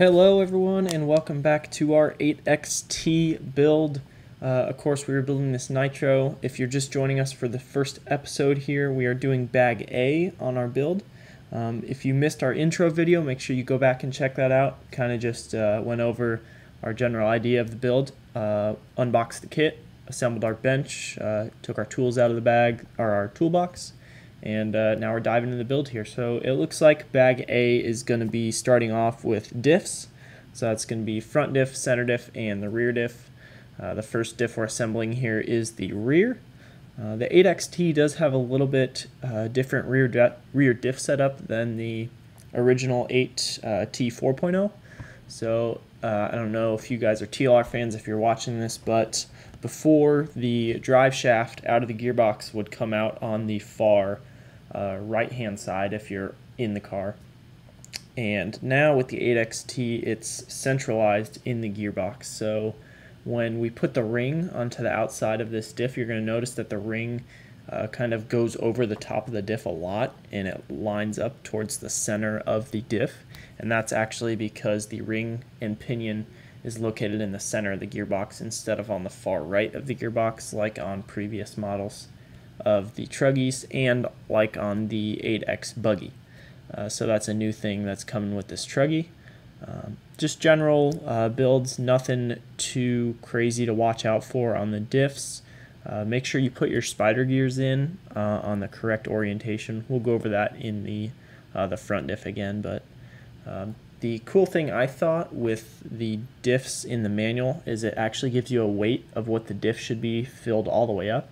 Hello everyone and welcome back to our 8XT build. Uh, of course we are building this Nitro. If you're just joining us for the first episode here, we are doing bag A on our build. Um, if you missed our intro video, make sure you go back and check that out. Kind of just uh, went over our general idea of the build, uh, unboxed the kit, assembled our bench, uh, took our tools out of the bag, or our toolbox, and uh, now we're diving into the build here. So it looks like bag A is going to be starting off with diffs. So that's going to be front diff, center diff, and the rear diff. Uh, the first diff we're assembling here is the rear. Uh, the 8XT does have a little bit uh, different rear, rear diff setup than the original 8T uh, 4.0. So uh, I don't know if you guys are TLR fans if you're watching this, but before the drive shaft out of the gearbox would come out on the far uh, right hand side if you're in the car. And now with the 8XT, it's centralized in the gearbox. So when we put the ring onto the outside of this diff, you're going to notice that the ring uh, kind of goes over the top of the diff a lot and it lines up towards the center of the diff. And that's actually because the ring and pinion is located in the center of the gearbox instead of on the far right of the gearbox like on previous models of the Truggies and like on the 8X Buggy. Uh, so that's a new thing that's coming with this Truggy. Um, just general uh, builds, nothing too crazy to watch out for on the diffs. Uh, make sure you put your spider gears in uh, on the correct orientation. We'll go over that in the, uh, the front diff again, but um, the cool thing I thought with the diffs in the manual is it actually gives you a weight of what the diff should be filled all the way up.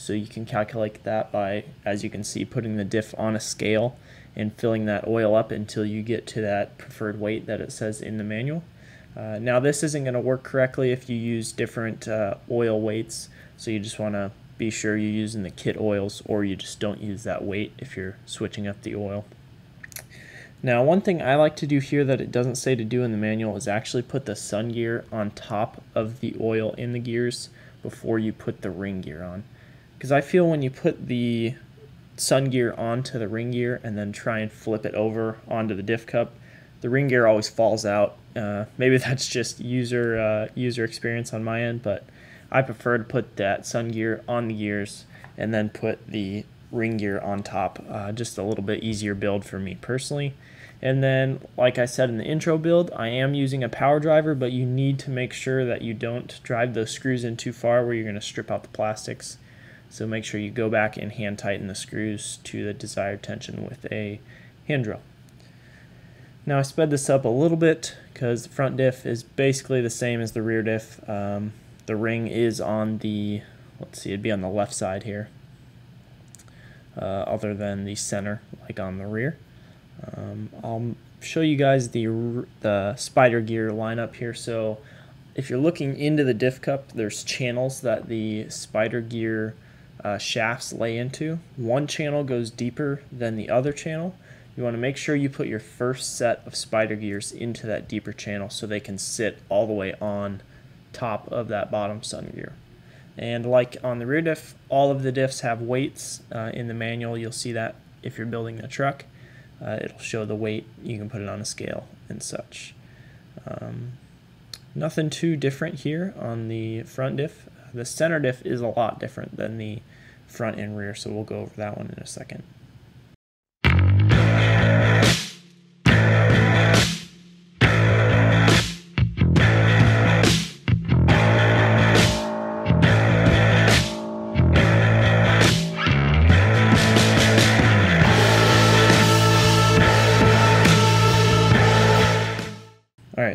So you can calculate that by, as you can see, putting the diff on a scale and filling that oil up until you get to that preferred weight that it says in the manual. Uh, now this isn't going to work correctly if you use different uh, oil weights, so you just want to be sure you're using the kit oils or you just don't use that weight if you're switching up the oil. Now one thing I like to do here that it doesn't say to do in the manual is actually put the sun gear on top of the oil in the gears before you put the ring gear on. Because I feel when you put the sun gear onto the ring gear and then try and flip it over onto the diff cup, the ring gear always falls out. Uh, maybe that's just user uh, user experience on my end, but I prefer to put that sun gear on the gears and then put the ring gear on top. Uh, just a little bit easier build for me personally. And then, like I said in the intro build, I am using a power driver, but you need to make sure that you don't drive those screws in too far where you're going to strip out the plastics. So make sure you go back and hand tighten the screws to the desired tension with a hand drill. Now I sped this up a little bit because the front diff is basically the same as the rear diff. Um, the ring is on the, let's see, it'd be on the left side here, uh, other than the center, like on the rear. Um, I'll show you guys the, the spider gear lineup here. So if you're looking into the diff cup, there's channels that the spider gear uh, shafts lay into. One channel goes deeper than the other channel. You want to make sure you put your first set of spider gears into that deeper channel so they can sit all the way on top of that bottom sun gear. And like on the rear diff, all of the diffs have weights uh, in the manual. You'll see that if you're building the truck. Uh, it'll show the weight. You can put it on a scale and such. Um, nothing too different here on the front diff. The center diff is a lot different than the front and rear, so we'll go over that one in a second.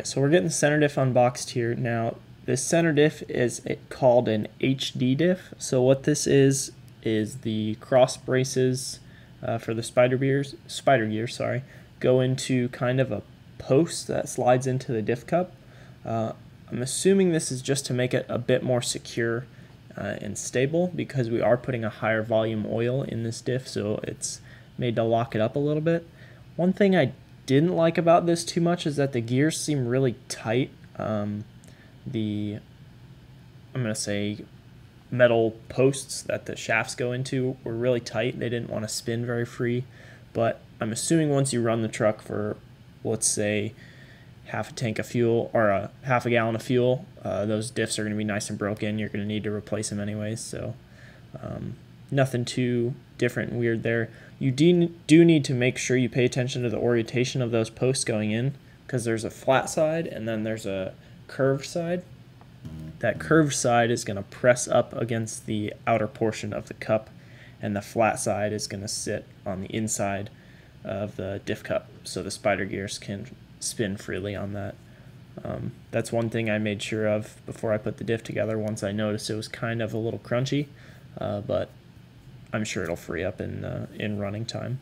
So we're getting the center diff unboxed here. Now, this center diff is called an HD diff. So what this is, is the cross braces uh, for the spider gears, spider gear, sorry, go into kind of a post that slides into the diff cup. Uh, I'm assuming this is just to make it a bit more secure uh, and stable because we are putting a higher volume oil in this diff, so it's made to lock it up a little bit. One thing I didn't like about this too much is that the gears seem really tight. Um, the I'm to say metal posts that the shafts go into were really tight. They didn't want to spin very free, but I'm assuming once you run the truck for let's say half a tank of fuel or a half a gallon of fuel, uh, those diffs are going to be nice and broken. You're going to need to replace them anyways. So um, nothing too different and weird there. You do, do need to make sure you pay attention to the orientation of those posts going in because there's a flat side and then there's a curved side. That curved side is going to press up against the outer portion of the cup and the flat side is going to sit on the inside of the diff cup so the spider gears can spin freely on that. Um, that's one thing I made sure of before I put the diff together once I noticed it was kind of a little crunchy, uh, but I'm sure it'll free up in, uh, in running time.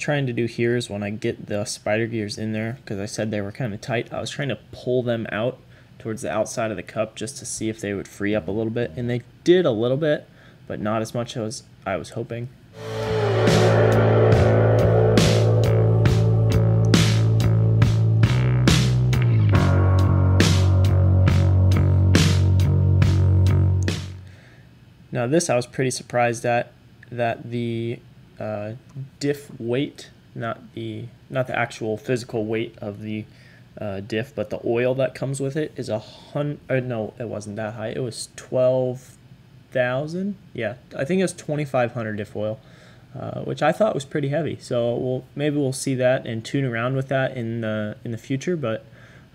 Trying to do here is when I get the spider gears in there, because I said they were kind of tight, I was trying to pull them out towards the outside of the cup just to see if they would free up a little bit. And they did a little bit, but not as much as I was hoping. Now this I was pretty surprised at, that the uh, diff weight, not the not the actual physical weight of the uh, diff, but the oil that comes with it is a hundred. Uh, no, it wasn't that high. It was twelve thousand. Yeah, I think it was twenty five hundred diff oil, uh, which I thought was pretty heavy. So we'll maybe we'll see that and tune around with that in the in the future. But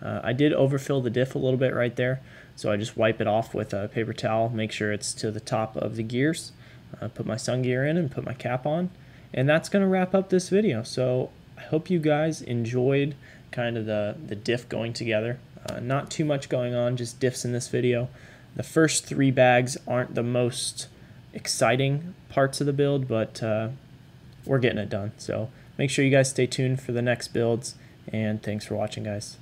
uh, I did overfill the diff a little bit right there, so I just wipe it off with a paper towel, make sure it's to the top of the gears uh, put my sun gear in and put my cap on. And that's going to wrap up this video. So I hope you guys enjoyed kind of the, the diff going together. Uh, not too much going on, just diffs in this video. The first three bags aren't the most exciting parts of the build, but uh, we're getting it done. So make sure you guys stay tuned for the next builds, and thanks for watching, guys.